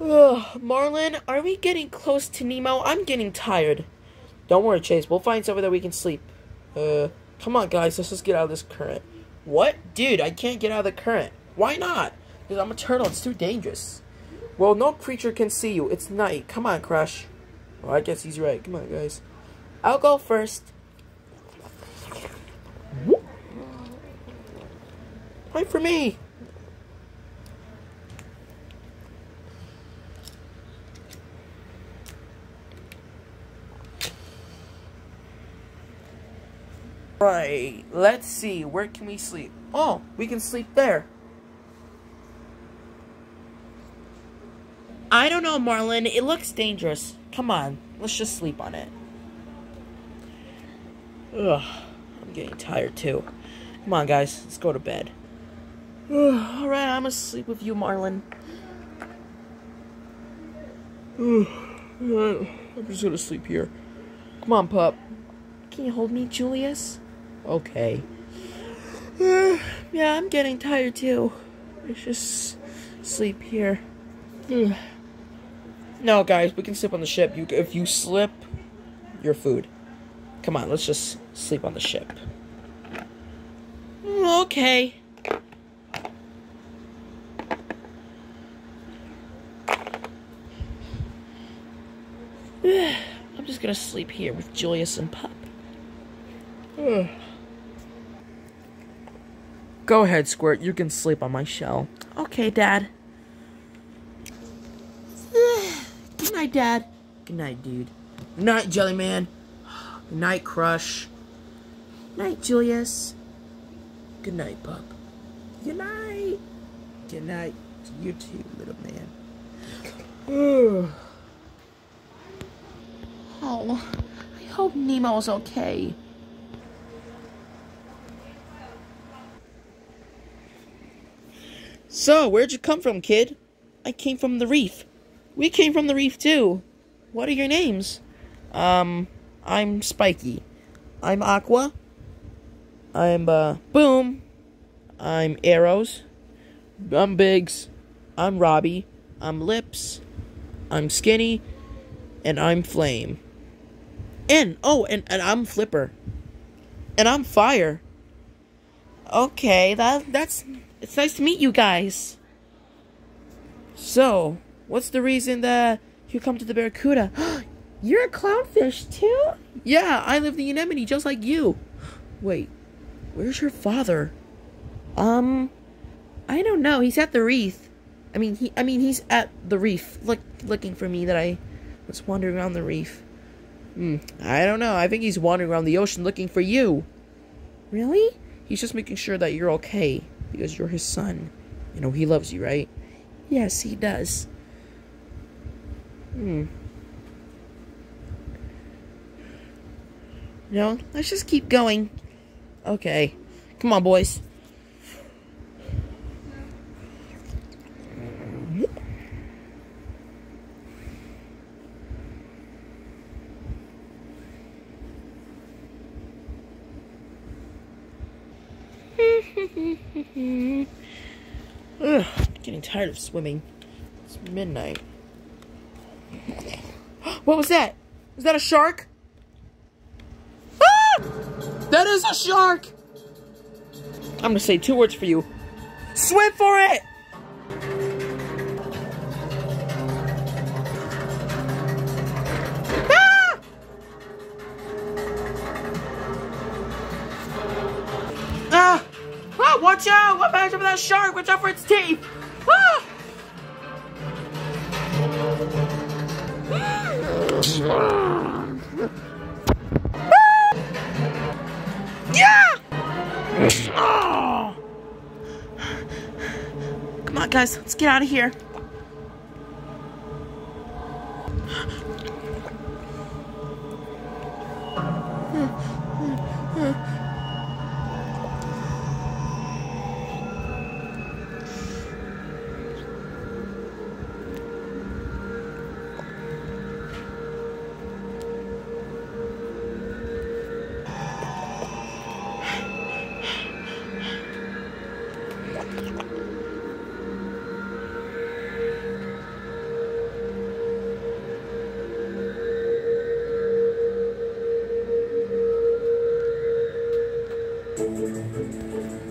Ugh, Marlin, are we getting close to Nemo? I'm getting tired. Don't worry, Chase. We'll find somewhere that we can sleep. Uh, come on, guys. Let's just get out of this current. What? Dude, I can't get out of the current. Why not? Because I'm a turtle. It's too dangerous. Well, no creature can see you. It's night. Come on, Crush. Well, I guess he's right. Come on, guys. I'll go first. Wait for me. Right, let's see, where can we sleep? Oh, we can sleep there. I don't know, Marlin, it looks dangerous. Come on, let's just sleep on it. Ugh, I'm getting tired too. Come on, guys, let's go to bed. Alright, I'm gonna sleep with you, Marlin. I'm just gonna sleep here. Come on, pup. Can you hold me, Julius? Okay. yeah, I'm getting tired too. Let's just sleep here. no, guys, we can sleep on the ship. You, if you slip, you're food. Come on, let's just sleep on the ship. Mm, okay. I'm just gonna sleep here with Julius and Pup. Go ahead, Squirt. You can sleep on my shell. Okay, Dad. Good night, Dad. Good night, dude. Good night, Jellyman. Good night, Crush. Night, Julius. Good night, Pup. Good night. Good night to you too, little man. oh, I hope Nemo's okay. So, where'd you come from, kid? I came from the reef. We came from the reef too. What are your names? Um, I'm Spiky. I'm Aqua. I'm, uh, Boom. I'm Arrows. I'm Biggs. I'm Robbie. I'm Lips. I'm Skinny. And I'm Flame. And, oh, and, and I'm Flipper. And I'm Fire. Okay, that that's it's nice to meet you guys. So, what's the reason that you come to the Barracuda? You're a clownfish too? Yeah, I live in the Anemone just like you. Wait, where's your father? Um, I don't know. He's at the reef. I mean, he. I mean, he's at the reef, look, looking for me. That I was wandering around the reef. Hmm. I don't know. I think he's wandering around the ocean looking for you. Really? He's just making sure that you're okay because you're his son. You know, he loves you, right? Yes, he does. Hmm. No, let's just keep going. Okay. Come on, boys. Ugh, getting tired of swimming. It's midnight. What was that? Was that a shark? Ah! That is a shark! I'm gonna say two words for you. Swim for it! Watch out! Watch out for that shark! Watch out for its teeth! Ah! yeah! Oh! Come on, guys. Let's get out of here. Hmm. Música